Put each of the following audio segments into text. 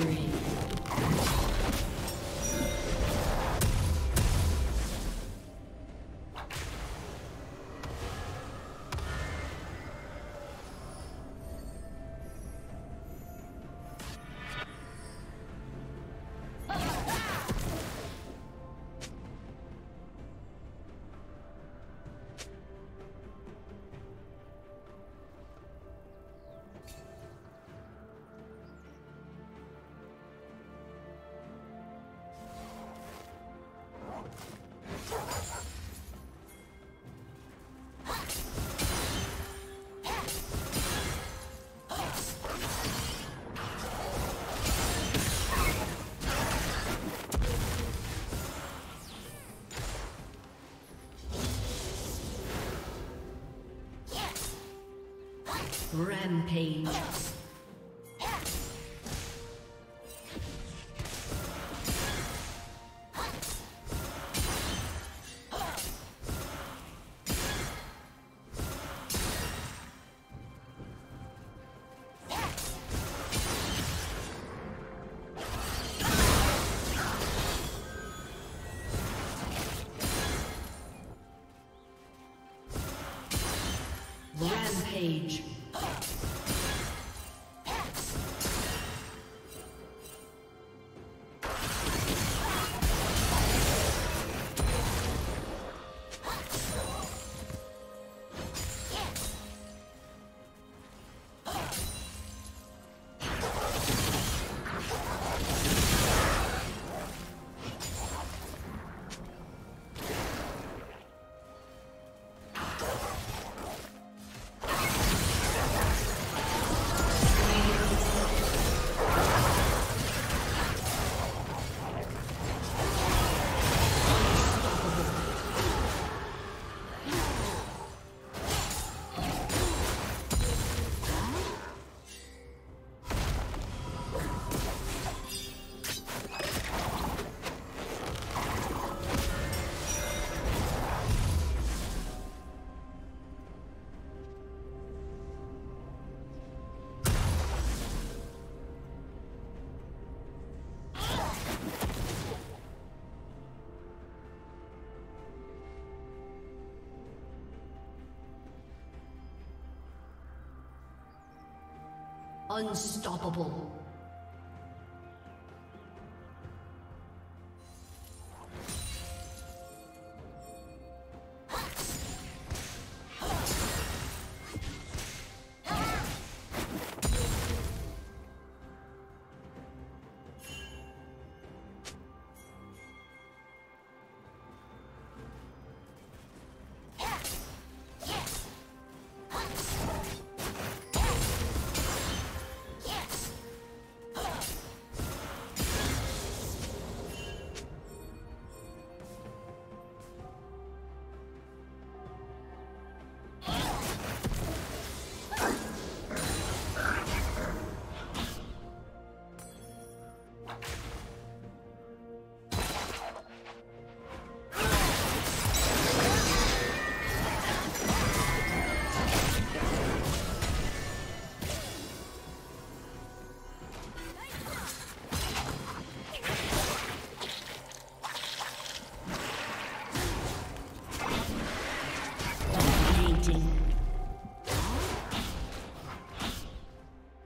three. Rampage. Rampage. Unstoppable.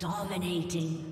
Dominating.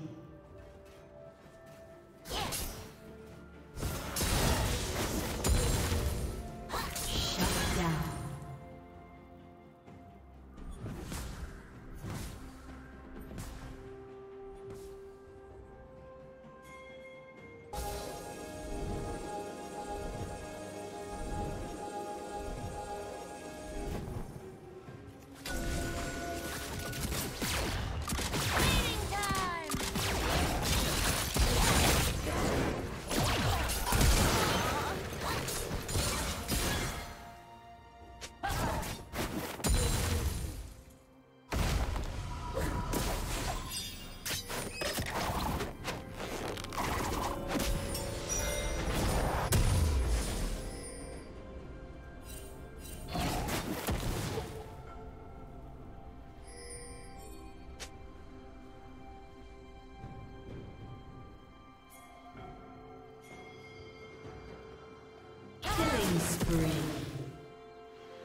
Spree.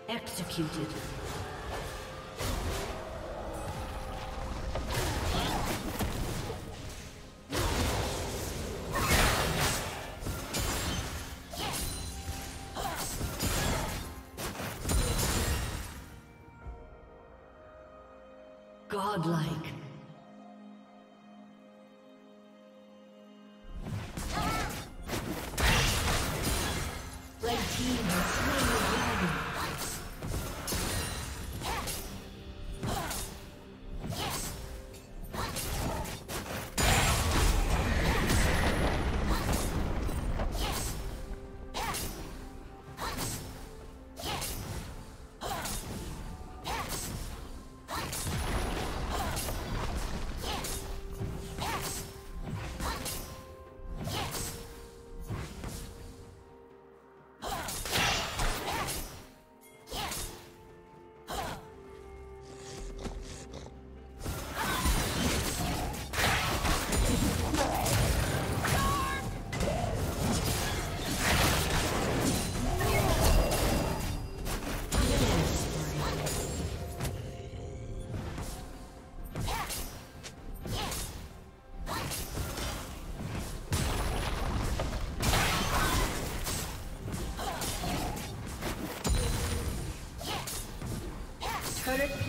Executed.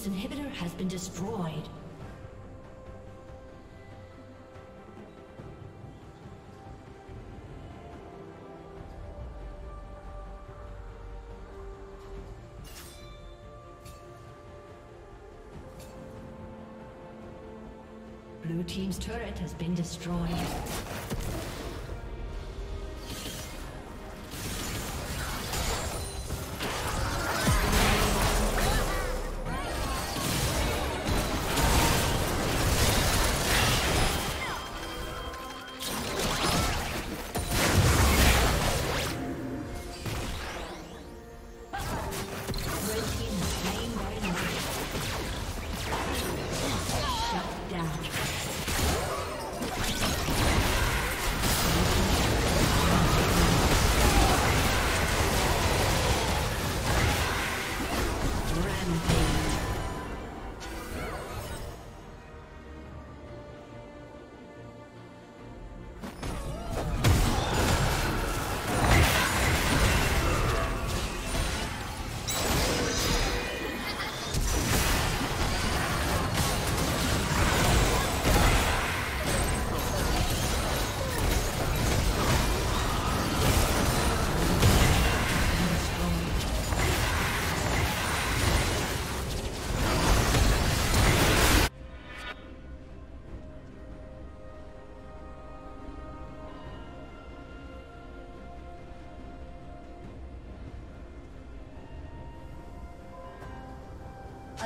Team's inhibitor has been destroyed. Blue team's turret has been destroyed.